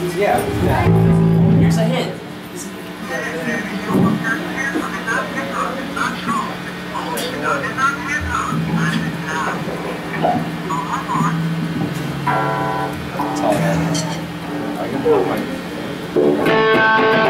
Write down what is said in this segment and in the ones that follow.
Yeah. Here's a hint. That's all I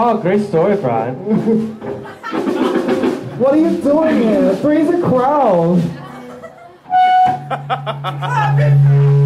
Oh, great story, Brian. what are you doing here? Freeze a crowd.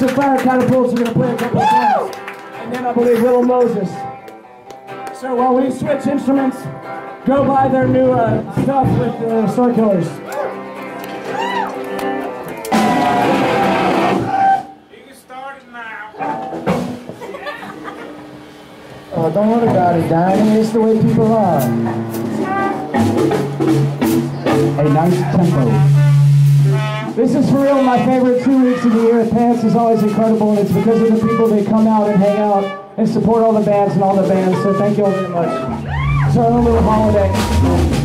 the of fire catapults are going to play a couple of songs. And then I believe Little Moses. So while we switch instruments, go buy their new uh, stuff with the Star Killers. Oh, don't worry about it, Danny. It's the way people are. A nice tempo. This is for real my favorite two weeks of the year. Pants is always incredible, and it's because of the people that come out and hang out and support all the bands and all the bands. So thank you all very much. It's a little holiday.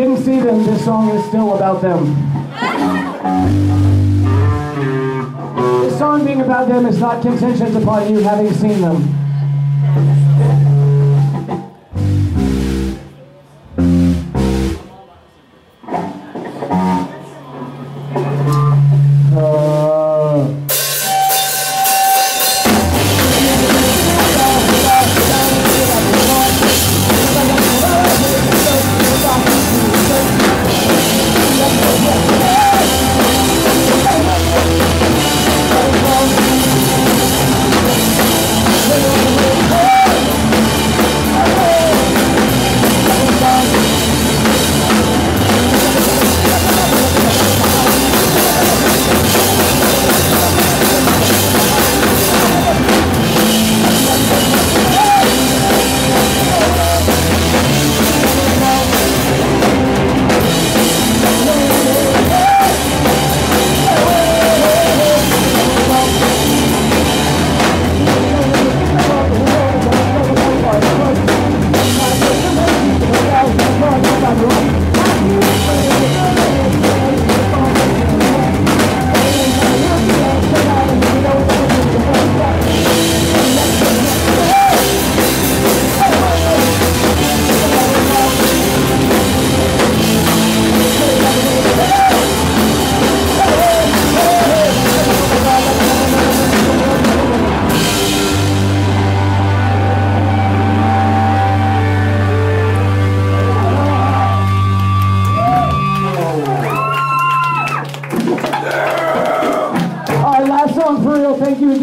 didn't see them, this song is still about them. This song being about them is not contingent upon you having seen them.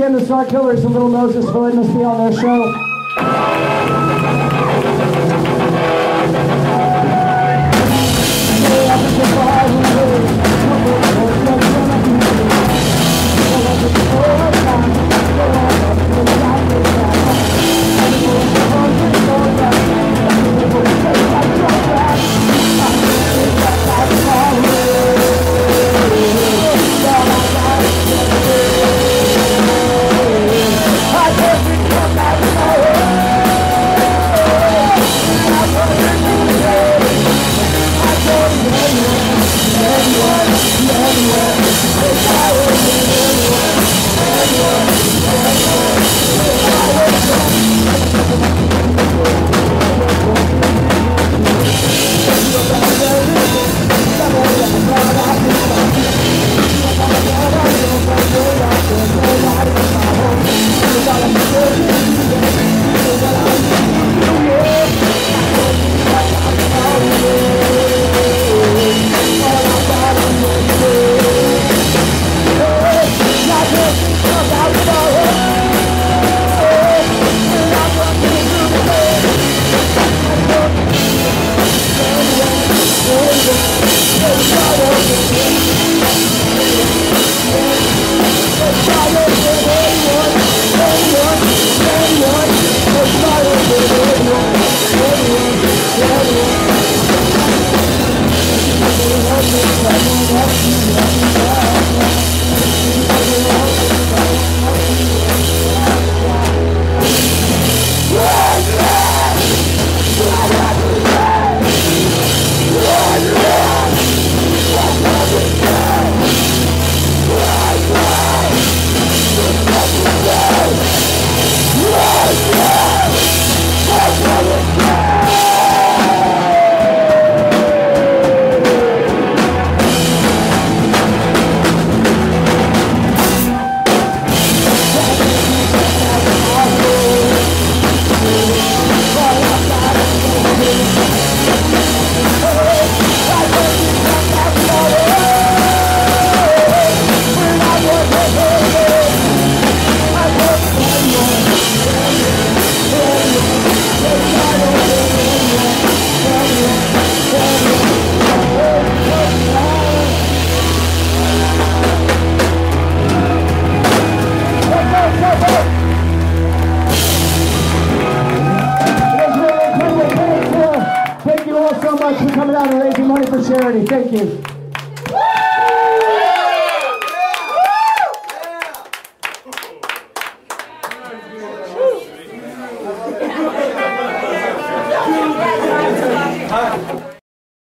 again, the Star Killers and Little Moses for letting us be on their show.